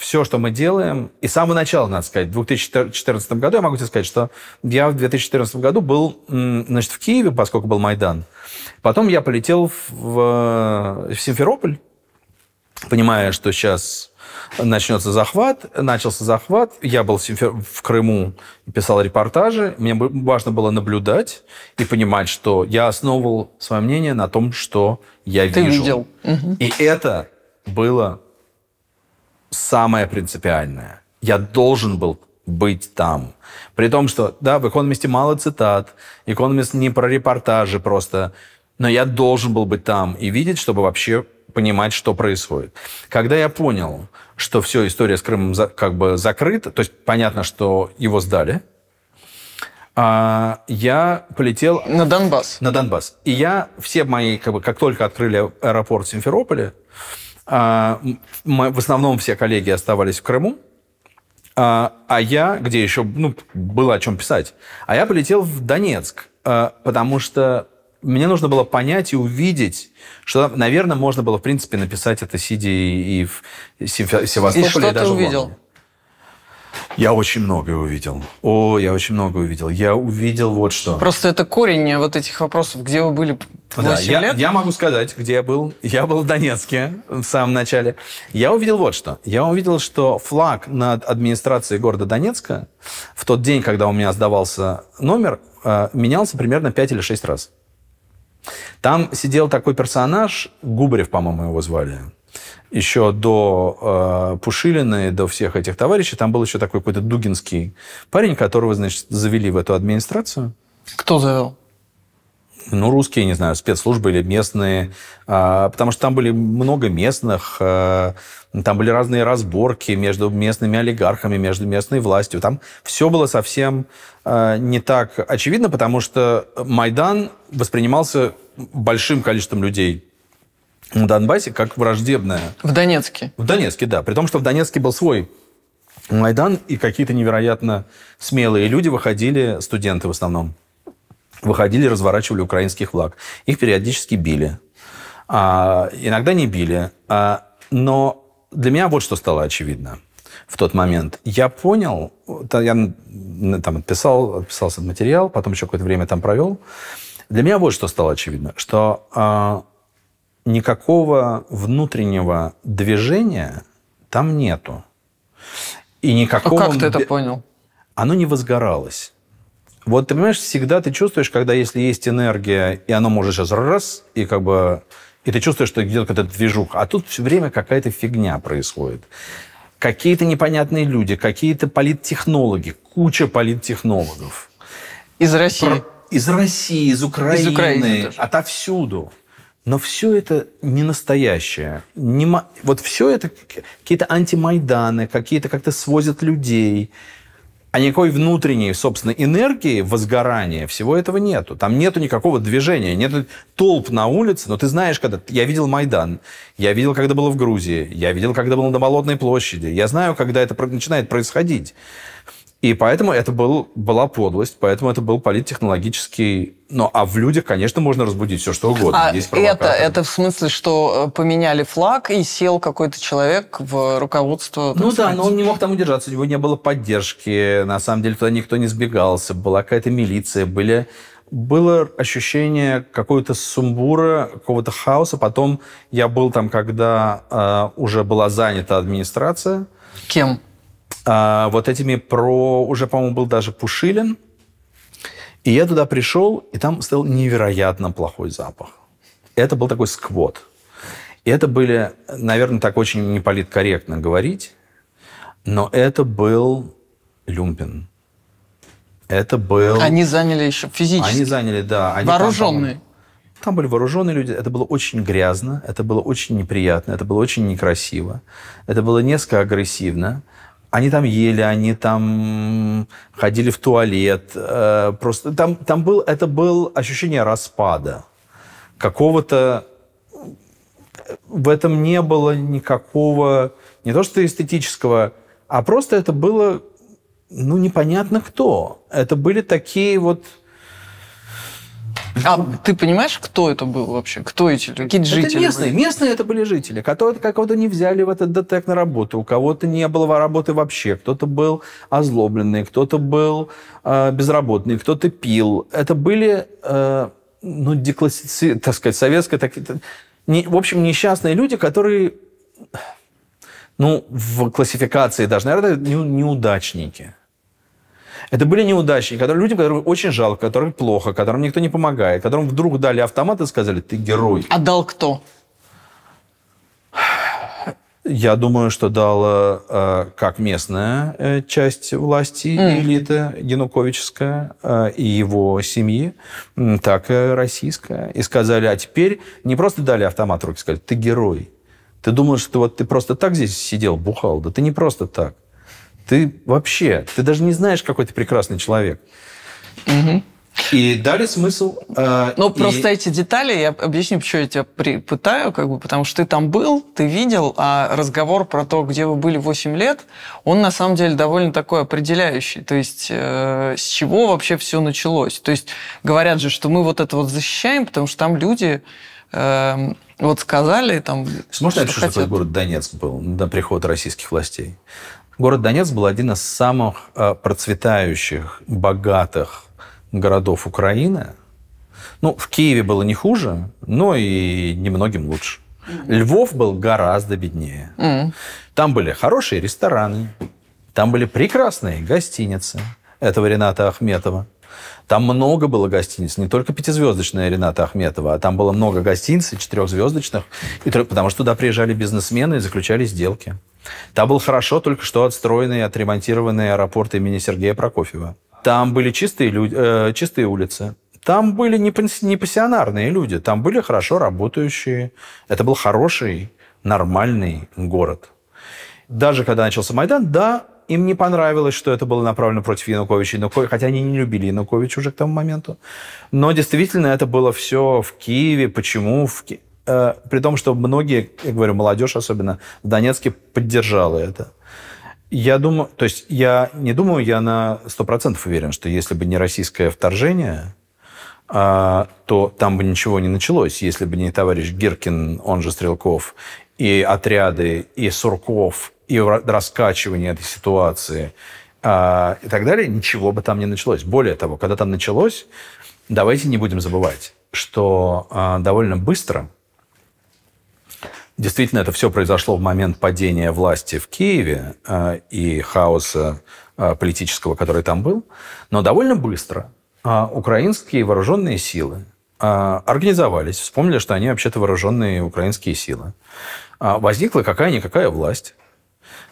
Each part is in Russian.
все, что мы делаем, и с самого начала, надо сказать, в 2014 году, я могу тебе сказать, что я в 2014 году был, значит, в Киеве, поскольку был Майдан. Потом я полетел в, в Симферополь, понимая, что сейчас начнется захват. Начался захват. Я был в Крыму, писал репортажи. Мне важно было наблюдать и понимать, что я основывал свое мнение на том, что я Ты вижу. видел. И это было самое принципиальное. Я должен был быть там. При том, что, да, в «Экономисте» мало цитат, «Экономист» не про репортажи просто, но я должен был быть там и видеть, чтобы вообще понимать, что происходит. Когда я понял, что все, история с Крымом за, как бы закрыта, то есть понятно, что его сдали, а, я полетел... На Донбасс. На Донбасс. И я, все мои, как, бы, как только открыли аэропорт в Симферополе, в основном все коллеги оставались в Крыму, а, а я, где еще ну, было о чем писать, а я полетел в Донецк, а, потому что мне нужно было понять и увидеть, что, наверное, можно было, в принципе, написать это, сидя и в Севастополе, и, что и даже ты увидел? я очень многое увидел. О, я очень много увидел. Я увидел вот что. Просто это корень вот этих вопросов. Где вы были 8 да, я, лет? я могу сказать, где я был. Я был в Донецке в самом начале. Я увидел вот что. Я увидел, что флаг над администрацией города Донецка в тот день, когда у меня сдавался номер, э, менялся примерно 5 или 6 раз. Там сидел такой персонаж, Губарев, по-моему, его звали. Еще до э, Пушилина и до всех этих товарищей, там был еще такой какой-то дугинский парень, которого, значит, завели в эту администрацию. Кто завел? Ну, русские, не знаю, спецслужбы или местные, а, потому что там были много местных, а, там были разные разборки между местными олигархами, между местной властью. Там все было совсем а, не так очевидно, потому что Майдан воспринимался большим количеством людей в Донбассе как враждебное. В Донецке? В Донецке, да. При том, что в Донецке был свой Майдан, и какие-то невероятно смелые люди выходили, студенты в основном, выходили, разворачивали украинский флаг. Их периодически били. А, иногда не били. А, но для меня вот что стало очевидно в тот момент. Я понял, я там отписал, отписался материал, потом еще какое-то время там провел. Для меня вот что стало очевидно, что а, никакого внутреннего движения там нету. И никакого... А как ты это понял? Оно не возгоралось. Вот ты понимаешь, всегда ты чувствуешь, когда если есть энергия, и оно может сейчас раз, и как бы... И ты чувствуешь, что идет какая-то движуха. А тут все время какая-то фигня происходит. Какие-то непонятные люди, какие-то политтехнологи, куча политтехнологов. Из России? Про... Из России, из Украины, из Украины отовсюду. Но все это не настоящее. Не... Вот все это какие-то антимайданы, какие-то как-то свозят людей а никакой внутренней, собственно, энергии, возгорания, всего этого нету. Там нету никакого движения, нету толп на улице. Но ты знаешь, когда... Я видел Майдан, я видел, когда было в Грузии, я видел, когда был на Болотной площади. Я знаю, когда это начинает происходить. И поэтому это был, была подлость, поэтому это был политтехнологический... Ну, а в людях, конечно, можно разбудить все, что угодно. А Есть это, это в смысле, что э, поменяли флаг и сел какой-то человек в руководство? Ну сказать. да, но он не мог там удержаться, у него не было поддержки, на самом деле туда никто не сбегался, была какая-то милиция, были было ощущение какого-то сумбура, какого-то хаоса. Потом я был там, когда э, уже была занята администрация. Кем? А, вот этими про... Уже, по-моему, был даже Пушилин. И я туда пришел, и там стоял невероятно плохой запах. Это был такой сквот. И это были, наверное, так очень неполиткорректно говорить, но это был люмпин. Это был... Они заняли еще физически? Они заняли, да. Они Вооруженные? Там, там были вооруженные люди. Это было очень грязно, это было очень неприятно, это было очень некрасиво. Это было несколько агрессивно. Они там ели, они там ходили в туалет. Э, просто там, там был, это было ощущение распада. Какого-то... В этом не было никакого... Не то что эстетического, а просто это было, ну, непонятно кто. Это были такие вот А ты понимаешь, кто это был вообще? Кто эти люди? Какие жители? Это местные. Были? Местные это были жители. Которые кого-то не взяли в этот ДТЭК на работу, у кого-то не было работы вообще, кто-то был озлобленный, кто-то был э, безработный, кто-то пил. Это были, э, ну, деклассици... так сказать, советские... Так, не, в общем, несчастные люди, которые, ну, в классификации даже, наверное, неудачники. Это были неудачники, которые, люди, которым очень жалко, которым плохо, которым никто не помогает, которым вдруг дали автомат и сказали, ты герой. А дал кто? Я думаю, что дала э, как местная э, часть власти, mm. элита Януковичская э, и его семьи, так и российская. И сказали, а теперь не просто дали автомат в руки, сказали, ты герой. Ты думаешь, что вот ты просто так здесь сидел, бухал? Да ты не просто так. Ты вообще, ты даже не знаешь, какой ты прекрасный человек. Угу. И дали смысл. Э, ну, и... просто эти детали, я объясню, почему я тебя пытаю, как бы, потому что ты там был, ты видел, а разговор про то, где вы были 8 лет, он на самом деле довольно такой определяющий. То есть, э, с чего вообще все началось? То есть, говорят же, что мы вот это вот защищаем, потому что там люди э, вот сказали там. Я напишу, что такой город Донецк был до прихода российских властей? Город Донецк был один из самых э, процветающих, богатых городов Украины. Ну, в Киеве было не хуже, но и немногим лучше. Mm-hmm. Львов был гораздо беднее. Mm-hmm. Там были хорошие рестораны, там были прекрасные гостиницы этого Рената Ахметова. Там много было гостиниц, не только пятизвездочная Рената Ахметова, а там было много гостиниц, четырехзвездочных, и, потому что туда приезжали бизнесмены и заключали сделки. Там был хорошо только что отстроенный отремонтированный аэропорт имени Сергея Прокофьева. Там были чистые, люди, э, чистые улицы. Там были не, не пассионарные люди, там были хорошо работающие. Это был хороший, нормальный город. Даже когда начался Майдан, да, им не понравилось, что это было направлено против Януковича, Януковича хотя они не любили Януковича уже к тому моменту. Но действительно это было все в Киеве. Почему? В Ки... Э, при том, что многие, я говорю, молодежь особенно в Донецке поддержала это. Я думаю, то есть я не думаю, я на 100% уверен, что если бы не российское вторжение, а, то там бы ничего не началось, если бы не товарищ Гиркин, он же Стрелков, и отряды, и Сурков, и раскачивание этой ситуации а, и так далее, ничего бы там не началось. Более того, когда там началось, давайте не будем забывать, что а, довольно быстро Действительно, это все произошло в момент падения власти в Киеве э, и хаоса э, политического, который там был. Но довольно быстро э, украинские вооруженные силы организовались, вспомнили, что они вообще-то вооруженные украинские силы. Возникла какая-никакая власть.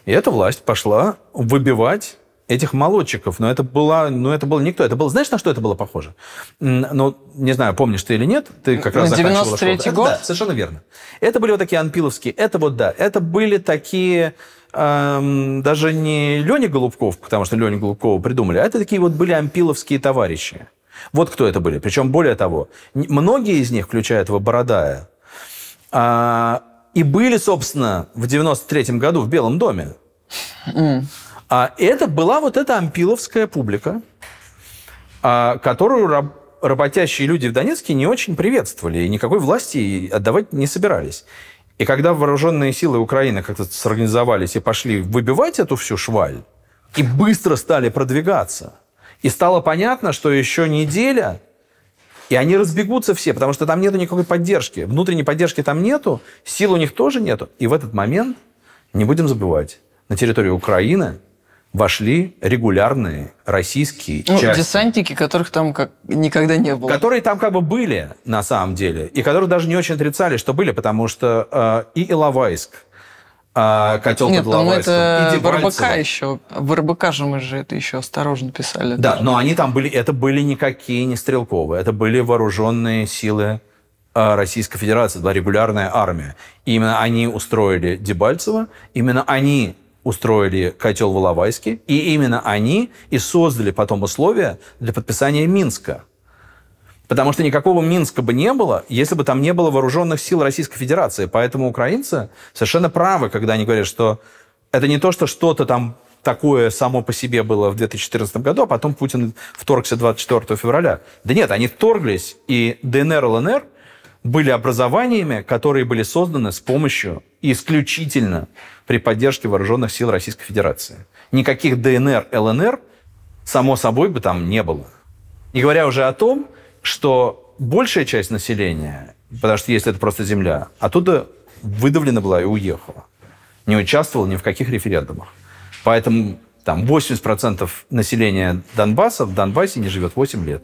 И эта власть пошла выбивать этих молодчиков, но это была, ну это было никто, это было, знаешь, на что это было похоже? Ну, не знаю, помнишь ты или нет, ты как раз на 93 это, год? Да, совершенно верно. Это были вот такие анпиловские, это вот да, это были такие, эм, даже не Леня Голубков, потому что Леня Голубкова придумали, а это такие вот были ампиловские товарищи. Вот кто это были. Причем, более того, многие из них, включая этого Бородая, а, и были, собственно, в 93 году в Белом доме. Mm. А это была вот эта ампиловская публика, а, которую работящие люди в Донецке не очень приветствовали и никакой власти отдавать не собирались. И когда вооруженные силы Украины как-то сорганизовались и пошли выбивать эту всю шваль, и быстро стали продвигаться, и стало понятно, что еще неделя, и они разбегутся все, потому что там нету никакой поддержки. Внутренней поддержки там нету, сил у них тоже нету. И в этот момент, не будем забывать, на территорию Украины вошли регулярные российские ну, части. Десантники, которых там как никогда не было. Которые там как бы были на самом деле, и которые даже не очень отрицали, что были, потому что э, и Иловайск, э, котел Нет, под Иловайском, это и РБК еще. В РБК же мы же это еще осторожно писали. Да, даже. но они там были, это были никакие не стрелковые, это были вооруженные силы э, Российской Федерации, была регулярная армия. И именно они устроили Дебальцево, именно они устроили котел в Иловайске, и именно они и создали потом условия для подписания Минска. Потому что никакого Минска бы не было, если бы там не было вооруженных сил Российской Федерации. Поэтому украинцы совершенно правы, когда они говорят, что это не то, что что-то там такое само по себе было в 2014 году, а потом Путин вторгся 24 февраля. Да нет, они вторглись, и ДНР, ЛНР были образованиями, которые были созданы с помощью исключительно при поддержке вооруженных сил Российской Федерации. Никаких ДНР, ЛНР, само собой, бы там не было. Не говоря уже о том, что большая часть населения, потому что если это просто земля, оттуда выдавлена была и уехала. Не участвовала ни в каких референдумах. Поэтому там 80% населения Донбасса в Донбассе не живет 8 лет.